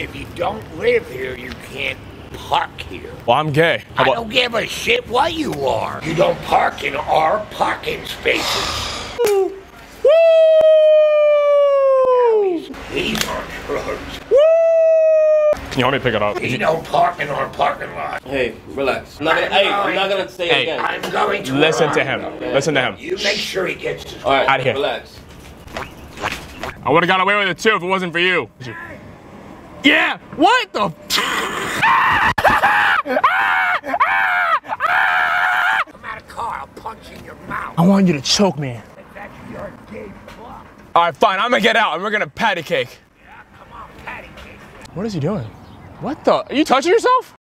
If you don't live here, you can't park here. Well, I'm gay. How I don't give a shit what you are. You don't park in our parking spaces. He's on drugs. Can you help me pick it up? He don't park in our parking lot. Hey, relax. I'm not gonna, hey, I'm not gonna say Hey. it again. I'm going to Listen to him. though. Listen to him. You make sure he gets to All right, Outta here. relax. I would have got away with it too if it wasn't for you. Yeah. What the? Come out of car, I'll punch you in your mouth. I want you to choke me. That's your gay fuck. All right, fine. I'm gonna get out and we're gonna patty cake. Come on, patty cake. What is he doing? What the? Are you touching yourself?